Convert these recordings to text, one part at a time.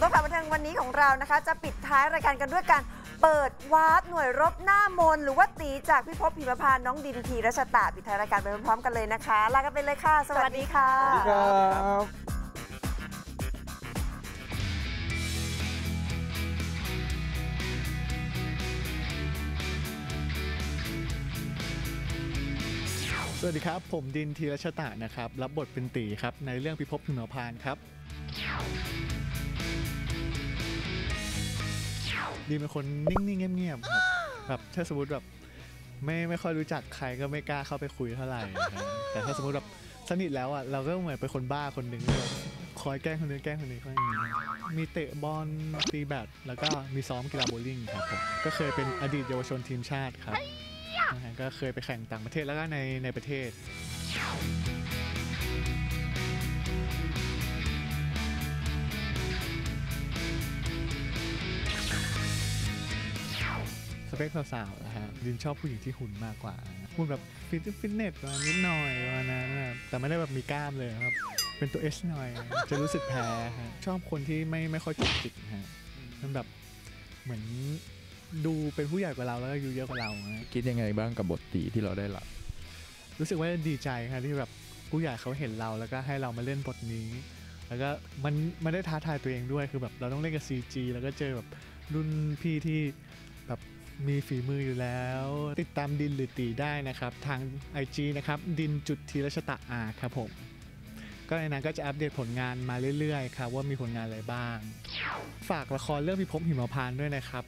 รถข่าวบันเทิงวันนี้ของเรานะคะ จะปิดท้ายรายการกันด้วยการเปิดวาร์ปหน่วยรบหน้ามน หรือว่าตีจากพิภพพิมพานน้องดินทีรัชตาปิดท้ายรายการไปพร้อมๆกันเลยนะคะ ลากันไปเลยค่ะ สวัสดีค่ะสวัสดีครับสวัสดีครับ ผมดินธีรชตะนะครับ รับบทเป็นตีครับ ในเรื่องพิภพพิมพานต์ครับ ดีเป็นคนนิ่งๆเงียบๆครับแบบถ้าสมมติแบบไม่ไม่ค่อยรู้จักใครก็ไม่กล้าเข้าไปคุยเท่าไหร่นะครับแต่ถ้าสมมติแบบสนิทแล้วอะเราก็เหมือนเป็นคนบ้าคนหนึ่งแบบคอยแกล้งคนนึงแกล้งคนนี้คนนี้มีเตะบอลตีแบดแล้วก็มีซ้อมกีฬาโบว์ลิ่งครับผมก็เคยเป็นอดีตเยาวชนทีมชาติครับนะฮะก็เคยไปแข่งต่างประเทศแล้วก็ในในประเทศ สเปคสาวๆนะฮะดินชอบผู้หญิงที่หุ่นมากกว่าหุ่นแบบฟิตฟิตเนสประมาณนิดหน่อยประมาณนั้นนะแต่ไม่ได้แบบมีกล้ามเลยครับ เป็นตัว S หน่อย จะรู้สึกแพ้ฮะชอบคนที่ไม่ไม่ค่อยจุกจิกฮะมันแบบเหมือนดูเป็นผู้ใหญ่กว่าเราแล้วก็อายุเยอะกว่าเราฮะคิดยังไงบ้างกับบทตีที่เราได้รับรู้สึกว่าดีใจครับที่แบบผู้ใหญ่เขาเห็นเราแล้วก็ให้เรามาเล่นบทนี้ แล้วก็มันมันได้ท้าทายตัวเองด้วยคือแบบเราต้องเล่นกับ CG แล้วก็เจอแบบรุ่นพี่ที่แบบ มีฝีมืออยู่แล้ว ติดตามดินหรือตีได้นะครับ ทาง IG นะครับ ดินจุดทีรชตะอาครับผม ก็ในนั้นก็จะอัปเดตผลงานมาเรื่อยๆครับว่ามีผลงานอะไรบ้าง ฝากละครเรื่องพิภพหิมพานต์ด้วยนะครับ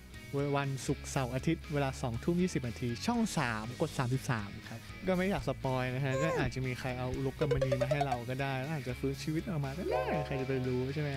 วันศุกร์เสาร์อาทิตย์เวลา2ทุ่ม20นาทีช่อง 3 กด 33 ครับ ก็ไม่อยากสปอยนะฮะก็อาจจะมีใครเอาลูกกำมณีมาให้เราก็ได้ อาจจะฟื้นชีวิตออกมาก็ได้ ใครจะไปรู้ใช่ไหม